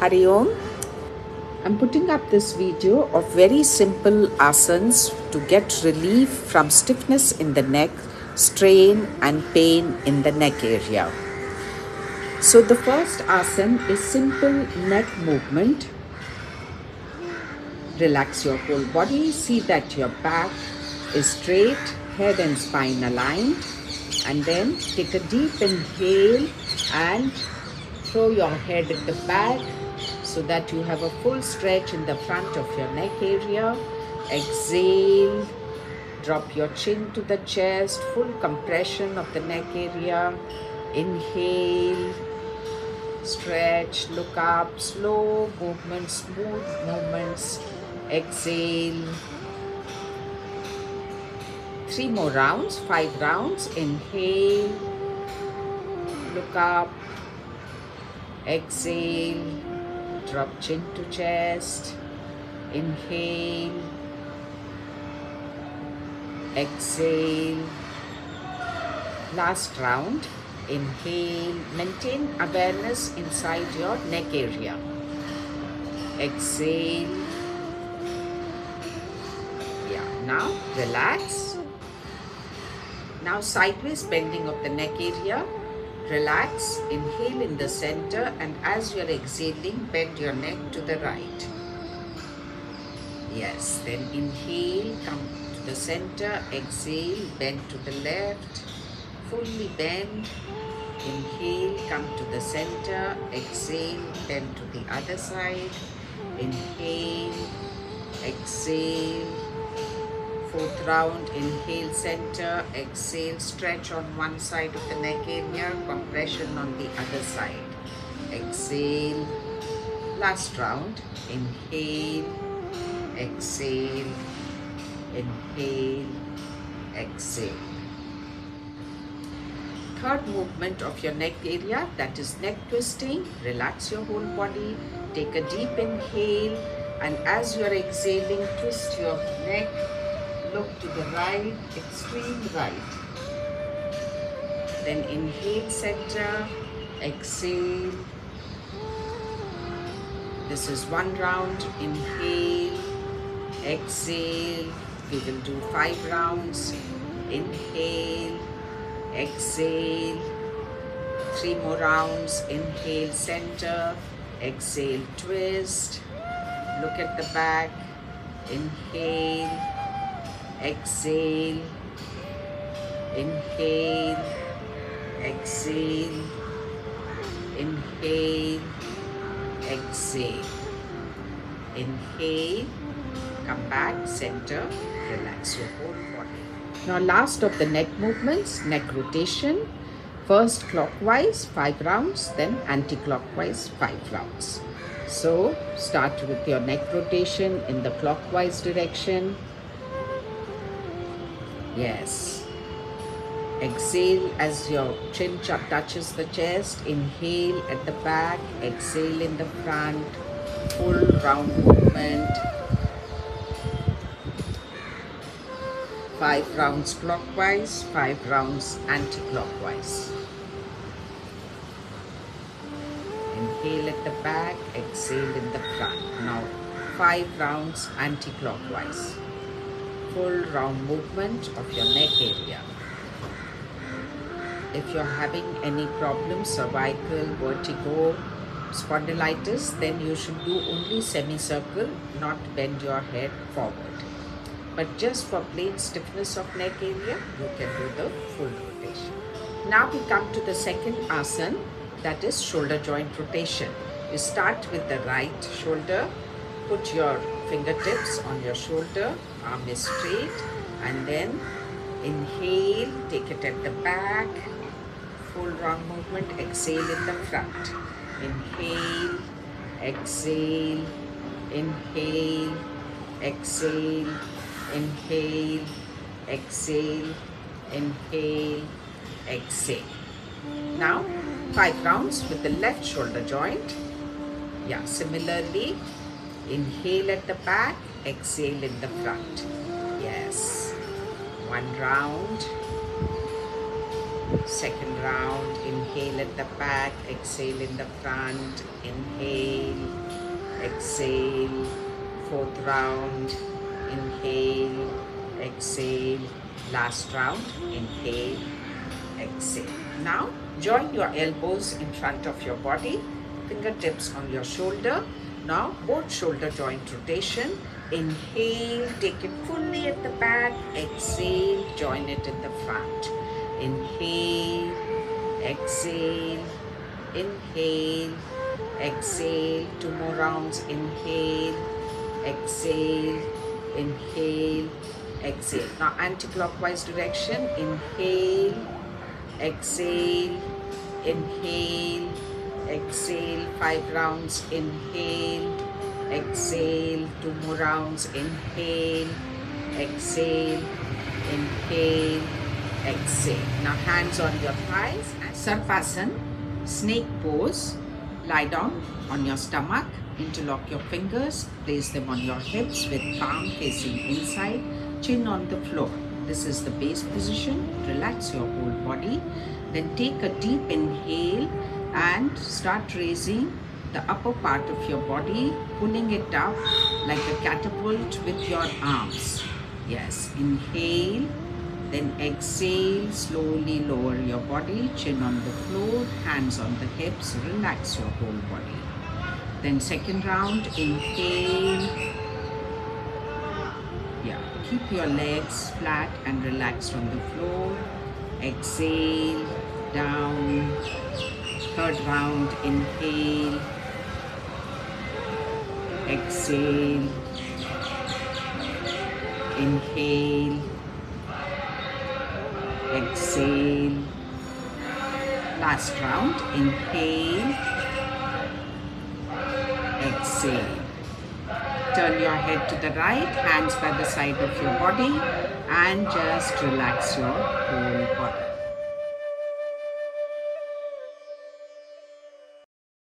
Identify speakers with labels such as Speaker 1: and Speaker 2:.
Speaker 1: Hari Om. I'm putting up this video of very simple asanas to get relief from stiffness in the neck, strain and pain in the neck area. So the first asana is simple neck movement. Relax your whole body. See that your back is straight, head and spine aligned. And then take a deep inhale and throw your head at the back so that you have a full stretch in the front of your neck area. Exhale, drop your chin to the chest, full compression of the neck area. Inhale, stretch, look up, slow movements, smooth movements. Exhale. Three more rounds, five rounds. Inhale, look up, exhale, drop chin to chest, inhale, exhale. Last round, inhale, maintain awareness inside your neck area. Exhale. Yeah, now relax. Now sideways bending of the neck area. Relax, inhale in the center and as you're exhaling, bend your neck to the right. Yes, then inhale, come to the center, exhale, bend to the left, fully bend. Inhale, come to the center, exhale, bend to the other side. Inhale, exhale, Fourth round, inhale center, exhale, stretch on one side of the neck area, compression on the other side. Exhale. Last round, inhale, exhale, inhale, exhale. Third movement of your neck area, that is neck twisting. Relax your whole body. Take a deep inhale and as you are exhaling, twist your neck look to the right, extreme right. Then inhale center, exhale. This is one round, inhale, exhale. We will do five rounds. Inhale, exhale. Three more rounds, inhale center, exhale twist. Look at the back, inhale, exhale, inhale, exhale, inhale, exhale, inhale, come back, center, relax your whole body. Now last of the neck movements, neck rotation. First clockwise, 5 rounds, then anti-clockwise, 5 rounds. So start with your neck rotation in the clockwise direction. Yes. Exhale as your chin touches the chest. Inhale at the back. Exhale in the front. Full round movement. Five rounds clockwise, five rounds anti-clockwise. Inhale at the back, exhale in the front. Now five rounds anti-clockwise round movement of your neck area. If you're having any problems, cervical, vertigo, spondylitis, then you should do only semicircle, not bend your head forward. But just for plain stiffness of neck area, you can do the full rotation. Now we come to the second asana, that is shoulder joint rotation. You start with the right shoulder, put your fingertips on your shoulder, arm is straight and then inhale, take it at the back, full round movement, exhale in the front. Inhale, exhale, inhale, exhale, inhale, exhale, inhale, exhale. Now, five rounds with the left shoulder joint. Yeah, similarly, Inhale at the back, exhale in the front. Yes. One round. Second round, inhale at the back, exhale in the front. Inhale. exhale. Fourth round, inhale, exhale. Last round, inhale, exhale. Now, join your elbows in front of your body, fingertips on your shoulder. Now, both shoulder joint rotation. Inhale, take it fully at the back. Exhale, join it at the front. Inhale, exhale, inhale, exhale. Two more rounds. Inhale, exhale, inhale, exhale. Now, anti-clockwise direction. Inhale, exhale, inhale, exhale. Five rounds. Inhale, exhale. Two more rounds. Inhale, exhale, inhale, exhale. Now, hands on your thighs. Sarpasan, snake pose. Lie down on your stomach. Interlock your fingers. Place them on your hips with palm facing inside. Chin on the floor. This is the base position. Relax your whole body. Then take a deep inhale and start raising the upper part of your body, pulling it up like a catapult with your arms. Yes, inhale, then exhale, slowly lower your body, chin on the floor, hands on the hips, relax your whole body. Then second round, inhale. Yeah, keep your legs flat and relaxed on the floor. Exhale, down. Third round, inhale. Exhale. Inhale. Exhale. Last round, inhale. Exhale. Turn your head to the right, hands by the side of your body, and just relax your whole body.